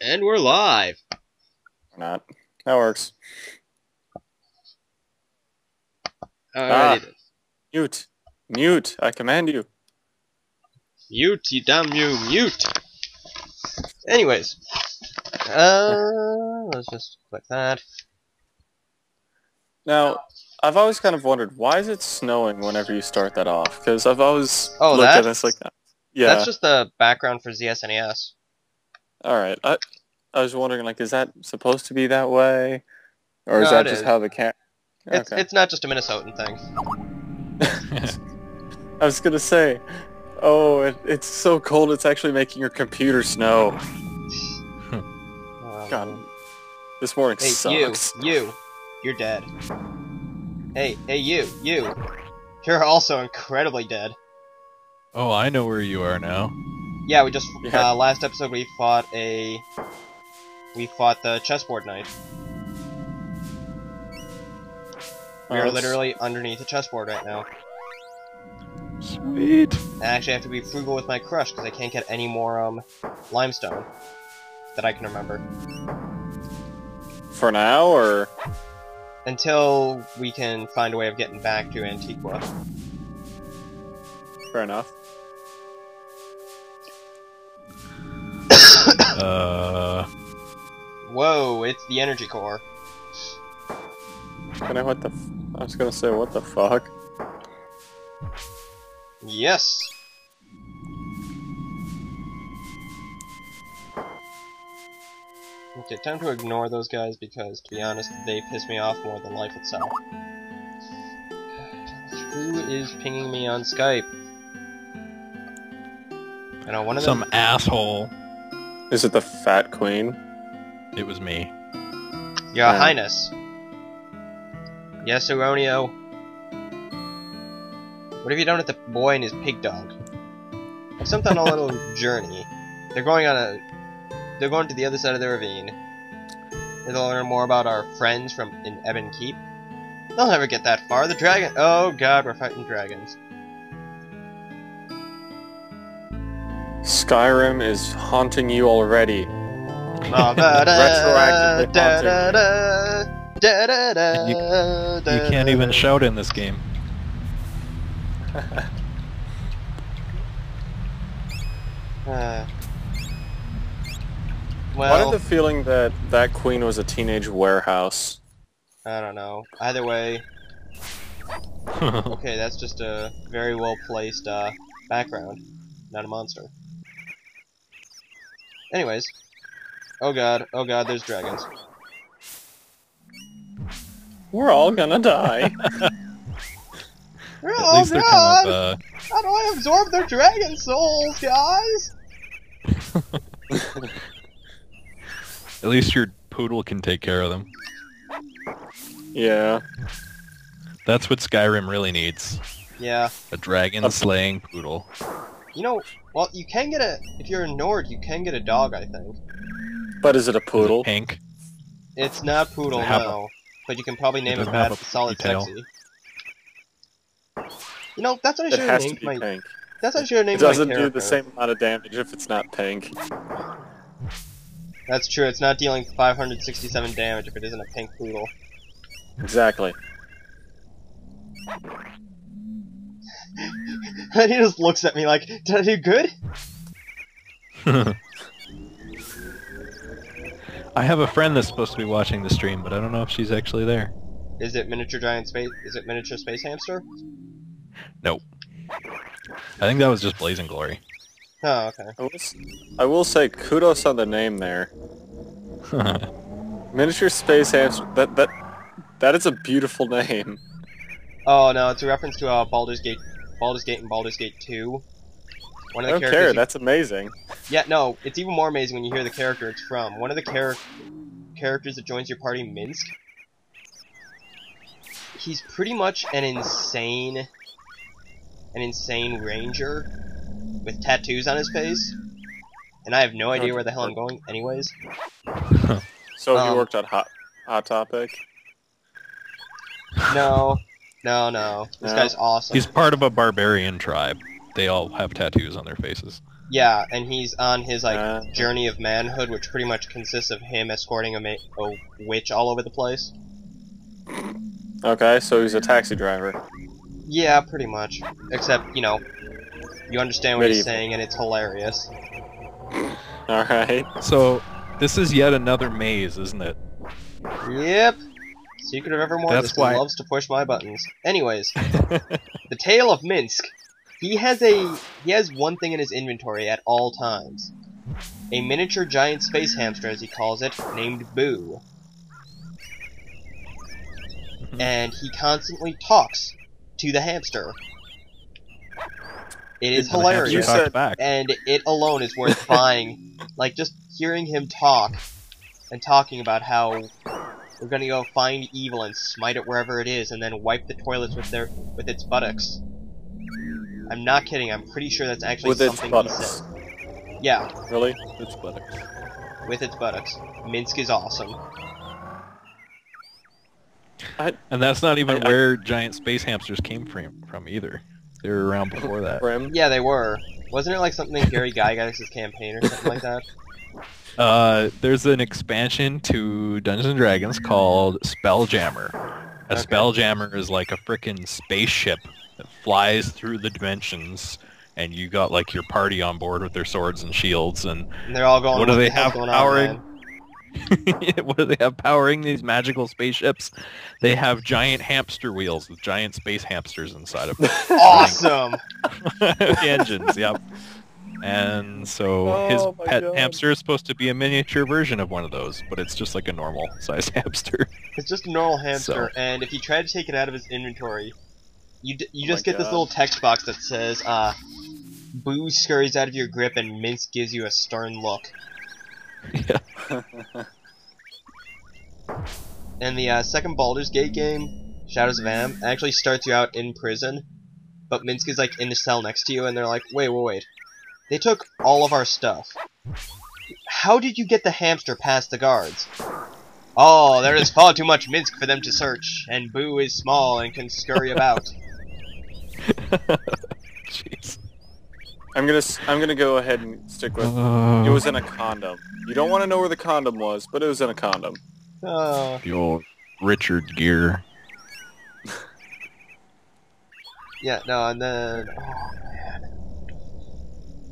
And we're live. Not. That works. Alrighty then. Mute. Mute. I command you. Mute, you damn you, mute! Anyways. Uh, let's just click that. Now, I've always kind of wondered why is it snowing whenever you start that off? Because I've always Oh, looked at this like, that. yeah. That's just the background for ZSNES. All right. I I was wondering like, is that supposed to be that way, or is No, that just is. how the cat? It's, Okay. it's not just a Minnesotan thing. I was gonna say, oh, it, it's so cold. It's actually making your computer snow. Um, God, this morning Hey, sucks. you, you, you're dead. Hey, hey, you, you. You're also incredibly dead. Oh, I know where you are now. Yeah, we just Yeah. uh, last episode we fought a we fought the chessboard knight. We are literally underneath a chessboard right now. Sweet. I actually have to be frugal with my crush because I can't get any more um limestone that I can remember For now, or until we can find a way of getting back to Antiqua. fair enough. Uh, Whoa, it's the energy core. Can I what the? F- I was gonna say what the fuck. Yes. Okay, time to ignore those guys because, to be honest, they piss me off more than life itself. Who is pinging me on Skype? I know one of them. some asshole. Is it the Fat Queen? It was me. Your Yeah. Highness. Yes, Aronio. What have you done with the boy and his pig dog? I've on a little journey. They're going on a. They're going to the other side of the ravine. They'll learn more about our friends from in Ebon Keep. They'll never get that far. The dragon. Oh God, we're fighting dragons. Skyrim is haunting you already. Da, da, Retroactively da, da, haunting. You- You can't even shout in this game. Uh, Why well, did the feeling that that queen was a teenage warehouse? I don't know. Either way, okay, that's just a very well placed uh, background, not a monster. Anyways, oh god, oh god, there's dragons. We're all gonna die. Oh At least they're kind of, uh, How do I absorb their dragon souls, guys? at least your poodle can take care of them. yeah. That's what Skyrim really needs. Yeah, A dragon slaying poodle. You know, well, you can get a if you're a Nord, you can get a dog. I think But is it a poodle? Pink. it's not poodle, it have a- no, but you can probably name it doesn't bad, a solid tail? sexy. You know, that's what I It should have named my. pink. That's what I should have It named my doesn't do the same amount of damage if it's not pink. That's true. It's not dealing 567 damage if it isn't a pink poodle. Exactly. and he just looks at me like, "Did I do good?" I have a friend that's supposed to be watching the stream, but I don't know if she's actually there. Is it miniature giant space? Is it miniature space hamster? Nope. I think that was just Blazing Glory. Oh, okay. I will, s- I will say kudos on the name there. Miniature space hamster. That that that is a beautiful name. Oh no, it's a reference to uh, Baldur's Gate, Baldur's Gate, and Baldur's Gate 2. One I of the don't characters. care. you- That's amazing. Yeah, no, it's even more amazing when you hear the character it's from. One of the char- characters that joins your party, Minsk. He's pretty much an insane, an insane ranger with tattoos on his face, and I have no idea where the hell I'm going. Anyways, So he Um, worked on Hot Hot Topic. no, no, no. This No? guy's awesome. He's part of a barbarian tribe. They all have tattoos on their faces. Yeah, and he's on his like Uh. journey of manhood, which pretty much consists of him escorting a, ma- a witch all over the place. Okay, so he's a taxi driver. Yeah, pretty much. Except, you know, you understand what he's saying, and it's hilarious. Alright. So this is yet another maze, isn't it? Yep. Secret of Evermore That's just why- loves to push my buttons. Anyways, the Tale of Minsk. He has a he has one thing in his inventory at all times. A miniature giant space hamster, as he calls it, named Boo. Mm-hmm. And he constantly talks to the hamster. It is And the hamster You hilarious. said- back. and it alone is worth buying. Like just hearing him talk and talking about how we're gonna go find evil and smite it wherever it is, and then wipe the toilets with their with its buttocks. I'm not kidding. I'm pretty sure that's actually With its something he buttocks. said. Yeah, Really? It's buttocks. with its buttocks. Minsk is awesome. And that's not even I- I- where giant space hamsters came from, from either. They were around before that. Brim? Yeah, they were. Wasn't it like something Gary Gygax's campaign or something like that? Uh, there's an expansion to Dungeons and Dragons called Spelljammer. A Okay. Spelljammer is like a freaking spaceship that flies through the dimensions, and you got like your party on board with their swords and shields, and And they're all going. What do they the have powering- on, man?" what do they have powering these magical spaceships? They have giant hamster wheels with giant space hamsters inside of them. Awesome. the engines, yep. And so his Oh my pet God. hamster is supposed to be a miniature version of one of those, but it's just like a normal sized hamster. It's just a normal hamster, So- and if you try to take it out of his inventory, you d- you Oh just my get this little text box that says, uh, Boo scurries out of your grip and Minsk gives you a stern look. Yeah. And the uh, second Baldur's Gate game, Shadows of Amn, actually starts you out in prison, but Minsk is like in the cell next to you, and they're like, wait, wait, wait. They took all of our stuff. How did you get the hamster past the guards? Oh, there is far too much Minsk for them to search, and Boo is small and can scurry about. Jeez. I'm gonna s- I'm gonna go ahead and stick with. Uh, It was in a condom. You don't want to know where the condom was, but it was in a condom. Oh, the old Richard Gere. yeah, no, and then... Oh, man.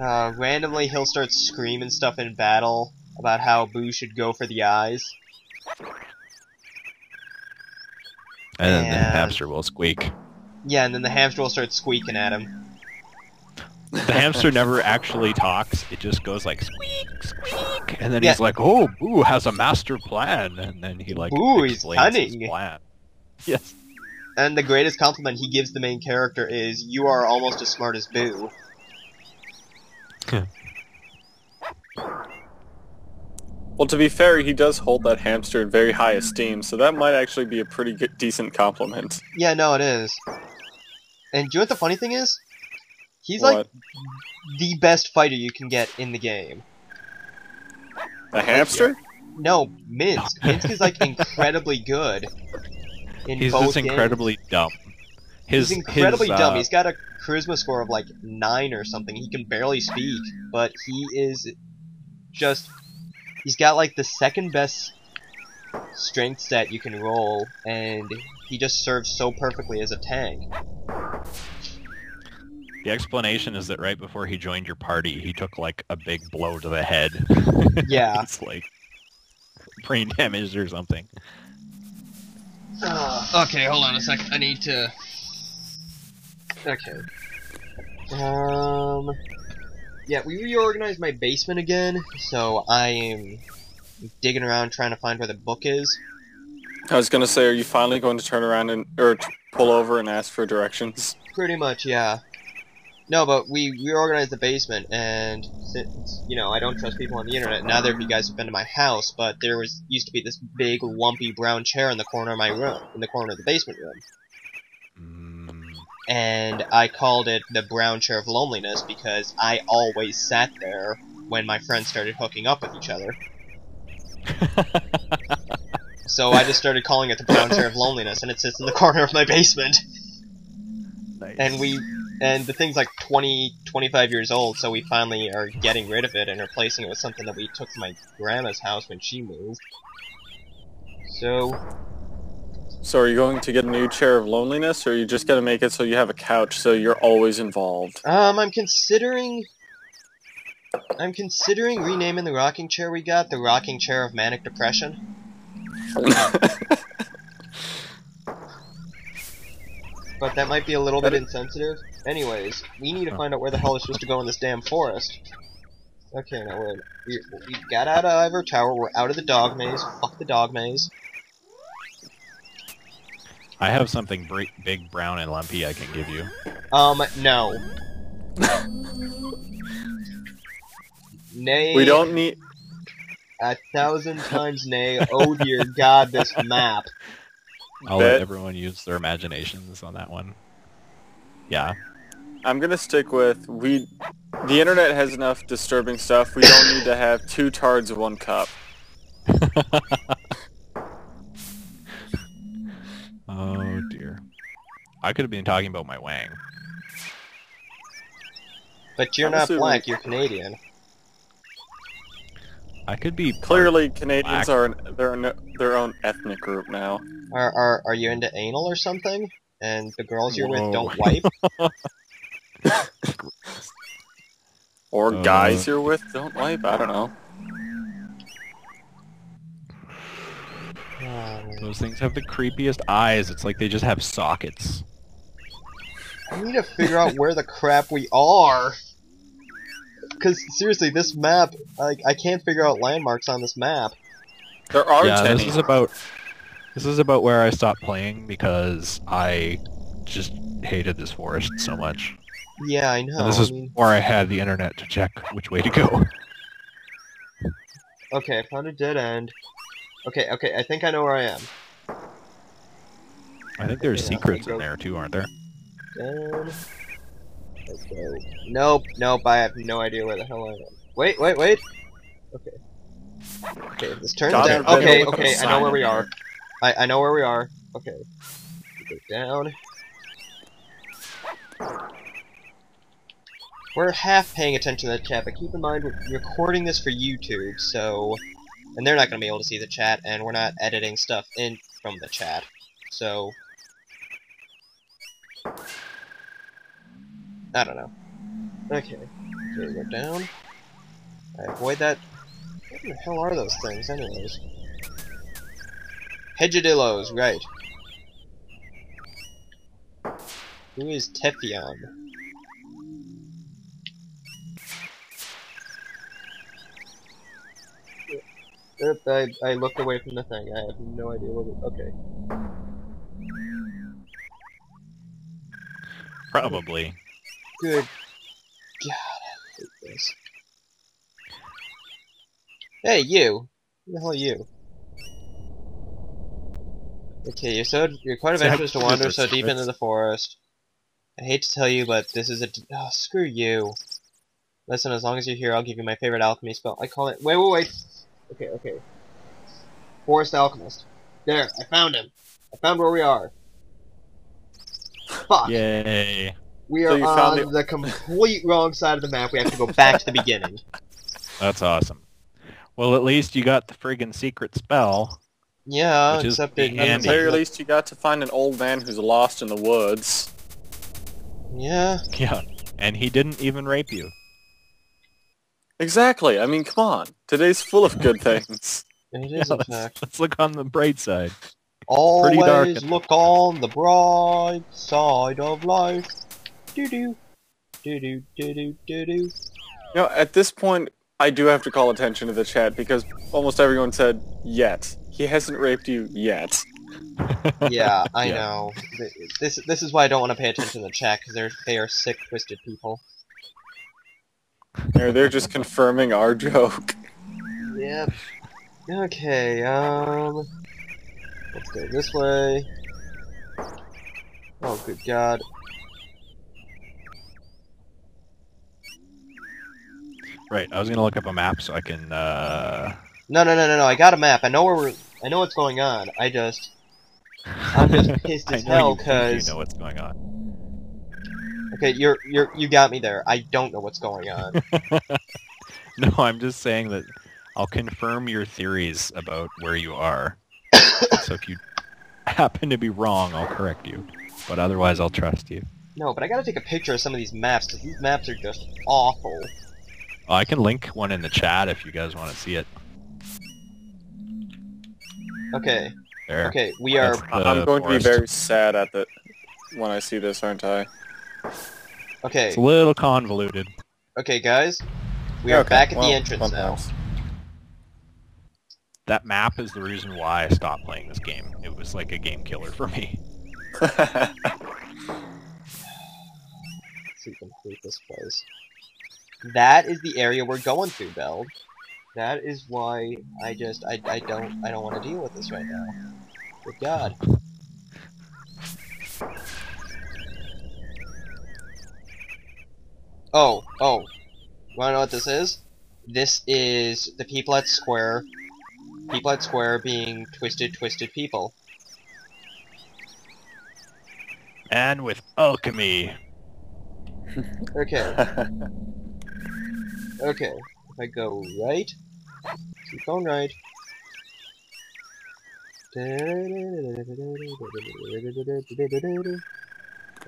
Uh, randomly he'll start screaming stuff in battle about how Boo should go for the eyes. And then the hamster will squeak. Yeah, and then the hamster will start squeaking at him. The hamster never actually talks. It just goes like squeak, squeak, and then Yeah. he's like, "Oh, Boo has a master plan," and then he like Boo, he's explains his cunning. plan. Yes. And the greatest compliment he gives the main character is, "You are almost as smart as Boo." Well, to be fair, he does hold that hamster in very high esteem, so that might actually be a pretty good, decent compliment. Yeah, no, it is. And do you know what the funny thing is? He's like the best fighter you can get in the game. A hamster? No, Minsk. Minsk is like incredibly good. In He's both just games. incredibly dumb. His He's incredibly his, dumb. uh, He's got a charisma score of like nine or something. He can barely speak, but he is just. He's got like the second best strength set you can roll, and he just serves so perfectly as a tank. The explanation is that right before he joined your party, he took like a big blow to the head. Yeah. it's like brain damage or something. okay, hold on a second. I need to. Okay. Um. Yeah, we reorganized my basement again, so I am digging around trying to find where the book is. I was gonna say, are you finally going to turn around and or pull over and ask for directions? Pretty much, yeah. No, but we reorganized the basement, and since you know I don't trust people on the internet, neither of you guys have been to my house, but there was used to be this big lumpy brown chair in the corner of my room, in the corner of the basement room, and I called it the brown chair of loneliness because I always sat there when my friends started hooking up with each other. So I just started calling it the brown chair of loneliness, and it sits in the corner of my basement. nice. And we and the thing's like 20, 25 years old, so we finally are getting rid of it and replacing it with something that we took from my grandma's house when she moved. So, So are you going to get a new chair of loneliness, or are you just going to make it so you have a couch so you're always involved? um, I'm considering... I'm considering renaming the rocking chair we got the rocking chair of manic depression. But that might be a little bit insensitive. Anyways, we need to find out where the hell we're supposed to go in this damn forest. Okay, now we're, we, we got out of our tower, we're out of the dog maze, fuck the dog maze. I have something br- big, brown, and lumpy I can give you. Um, no. nay, we don't need. a thousand times nay, oh dear god, this map. I'll Bet. let everyone use their imaginations on that one. Yeah. I'm gonna stick with we. The internet has enough disturbing stuff. We don't need to have two tards of one cup. Oh dear. I could have been talking about my wang. But you're I'm not assuming- black, you're Canadian. I could be part- Clearly, Canadians are an, they're an, their own ethnic group now. Are, are, are you into anal or something? And the girls you're with don't wipe? Or Uh. guys you're with don't wipe. I don't know. Those things have the creepiest eyes. It's like they just have sockets. I need to figure out where the crap we are. Because seriously, this map, like, I can't figure out landmarks on this map. There are yeah, ten. this is about this is about where I stopped playing because I just hated this forest so much. Yeah, I know. and this I is mean, before I had the internet to check which way to go. okay, I found a dead end. Okay, okay, I think I know where I am. I think there's Yeah, secrets in there too, aren't there? Down. Let's go. Nope, nope, I have no idea where the hell I am. Wait, wait, wait! Okay. Okay, this turns Got down. it. Okay, look at the okay, I know where we are. I, I know where we are. Okay. We go down. We're half paying attention to the chat, but keep in mind we're recording this for YouTube, so and they're not gonna be able to see the chat, and we're not editing stuff in from the chat, so I don't know. Okay, here we go down. I avoid that. What the hell are those things, anyways? Hedgadillos, right. Who is Teffion? I, I looked away from the thing. I have no idea what it... Okay. Probably. Good God, I hate this. Hey, you! Who the hell are you? Okay, you're so you're quite adventurous to wander so deep into the forest. I hate to tell you, but this is a d- oh, screw you. Listen, as long as you're here, I'll give you my favorite alchemy spell. I call it. Wait, wait, wait. Okay, okay. Forest alchemist. There, I found him. I found where we are. Fuck. Yay. We are you found on the complete wrong side of the map. We have to go back to the beginning. That's awesome. Well, at least you got the friggin' secret spell. Yeah, Which is except it At the very least, you got to find an old man who's lost in the woods. Yeah, Yeah. And he didn't even rape you. Exactly. I mean, come on. Today's full of good things. it Yeah, in let's, fact. let's look on the bright side. Always dark in look on the bright side of life. Do do do do do do do do. You know, at this point, I do have to call attention to the chat because almost everyone said yet. He hasn't raped you yet. Yeah, I Yeah. know. This this is why I don't want to pay attention to the chat because they're they are sick, twisted people. Or they're just confirming our joke. Yep. Okay. Um. Let's go this way. Oh, good God. Right. I was gonna look up a map so I can. uh... No, no, no, no, no. I got a map. I know where we're. I know what's going on. I just. I'm just pissed I as know hell you you know what's going on. Okay, you're you're you got me there. I don't know what's going on. No, I'm just saying that I'll confirm your theories about where you are. so if you happen to be wrong, I'll correct you. But otherwise, I'll trust you. No, but I gotta take a picture of some of these maps because these maps are just awful. Oh, I can link one in the chat if you guys want to see it. Okay, There. okay, we are. I- the I'm going to be very sad at the when I see this, aren't I? Okay, It's a little convoluted. okay, guys, we are Okay, back at well, the entrance now. times. That map is the reason why I stopped playing this game. It was like a game killer for me. Let's see if we can complete this place. That is the area we're going through, Bell. That is why I just I I don't I don't want to deal with this right now. Good God. Oh, oh. Wanna know what this is? This is the people at Square. People at Square being twisted, twisted people. And with alchemy. Okay. Okay, if I go right, keep going right.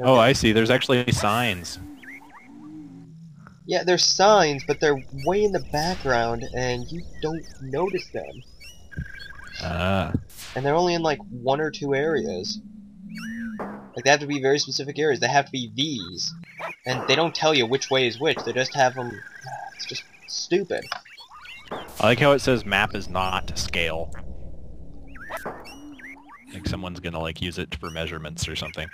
Oh, I see. There's actually signs. Yeah, there's signs, but they're way in the background, and you don't notice them. Ah. And they're only in like one or two areas. Like they have to be very specific areas. They have to be these, and they don't tell you which way is which. They just have them. It's just stupid. I like how it says map is not scale. Like someone's gonna like use it for measurements or something.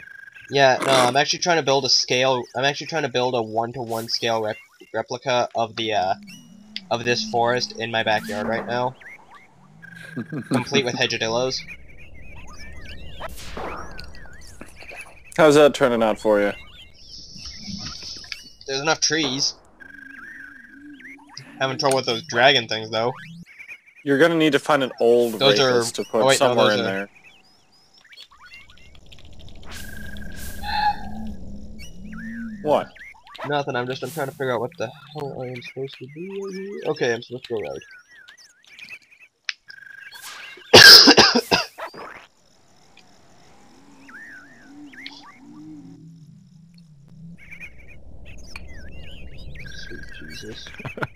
Yeah, no, I'm actually trying to build a scale. I'm actually trying to build a one-to-one scale rep replica of the uh, of this forest in my backyard right now, complete with hedgadillos. How's that turning out for you? There's enough trees. Having trouble with those dragon things though. You're gonna need to find an old Those are- to put oh, wait, no, somewhere those in are- there. What? Nothing. I'm just I'm trying to figure out what the hell I am supposed to do. right here. Okay, I'm supposed to go right. Sweet Jesus.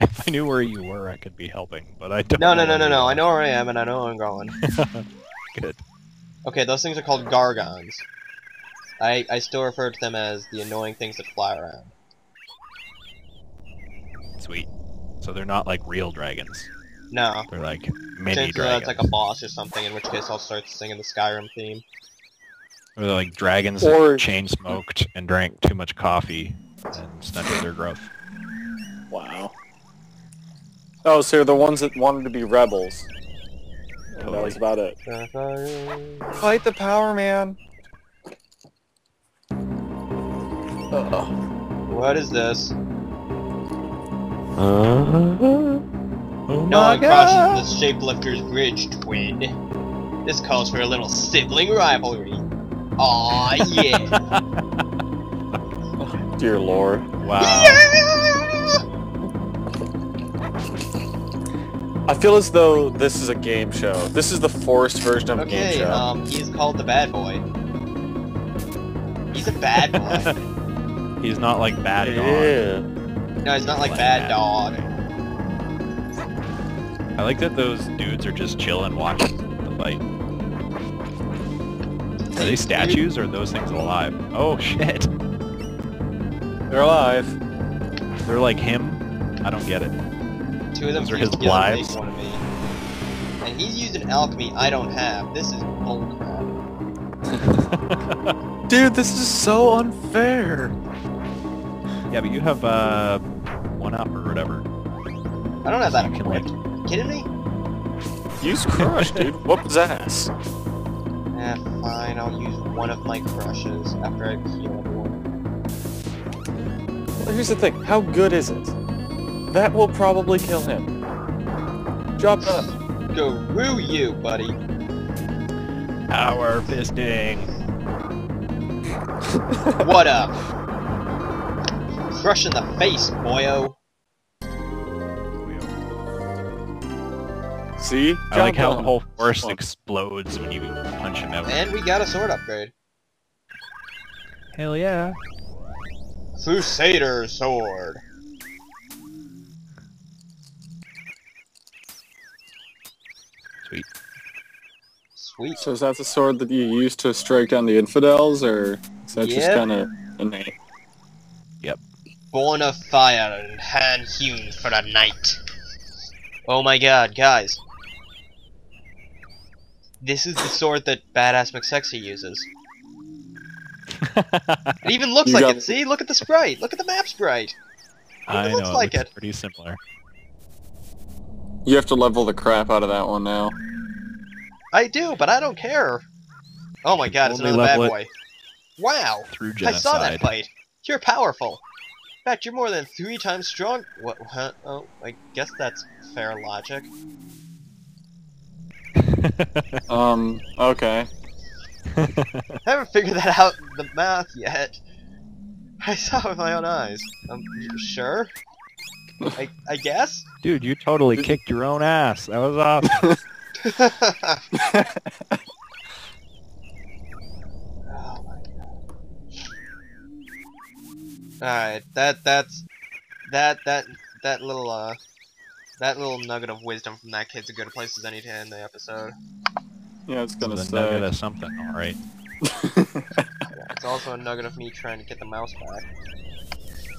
If I knew where you were, I could be helping, but I don't. No, no, no, no, no. I know where I am and I know where I'm going. Good. Okay, those things are called gargons. I I still refer to them as the annoying things that fly around. Sweet. So they're not like real dragons. No. They're like mini Chances are dragons. it's like a boss or something, in which case I'll start singing the Skyrim theme. Or they're like dragons Or- that chain smoked and drank too much coffee and stunted their growth. Wow. Oh, so you're the ones that wanted to be rebels. And that was about it. Uh, Fight the power man. Uh, What is this? oh No one crosses the Shapelifter's Bridge, twin. This calls for a little sibling rivalry. Aw, yeah. dear lord. Wow. I feel as though this is a game show. This is the forced version of a game Okay, show. um, he's called the bad boy. He's a bad boy. He's not like bad dog. yeah. no, he's not like Like bad bad dog. I like that those dudes are just chilling watching the fight. Are they statues or are those things alive? Oh shit. They're alive. They're like him? I don't get it. Two of them Those are his together to lives? one of me. And he's using alchemy I don't have. This is bullcrap. Dude, this is so unfair. Yeah, but you have uh one up or whatever. I don't have that You can, equipped. like- kidding me? Use crush, dude. Whoop his ass. Eh, fine, I'll use one of my crushes after I heal everyone. Well, here's the thing. How good is it? That will probably kill him. Job up. Go woo you, buddy. Power fisting. What up? Crush in the face, boyo. See? I like how the whole forest explodes when you punch him out. And we got a sword upgrade. Hell yeah. Crusader sword. Sweet. Sweet. So is that the sword that you use to strike down the infidels, or is that just kind of innate? Born of fire and hand hewn for a knight. Oh my god, guys. This is the sword that Badass McSexy uses. It even looks You like got- it, see? Look at the sprite. Look at the map sprite. I looks know, it like looks it. pretty similar. You have to level the crap out of that one now. I do, but I don't care. Oh my god, it's another bad level it boy. Wow. Through I saw that fight. You're powerful. In fact, you're more than three times strong. What? Huh? Oh, I guess that's fair logic. Um, okay. I haven't figured that out in the math yet. I saw it with my own eyes. Um, y- sure. I, I guess. Dude, you totally kicked your own ass. That was awesome. oh my god. Alright, that that's that that that little uh that little nugget of wisdom from that kid's a good place as any to end the episode. yeah, it's gonna the nugget say. of something, alright. It's also a nugget of me trying to get the mouse back.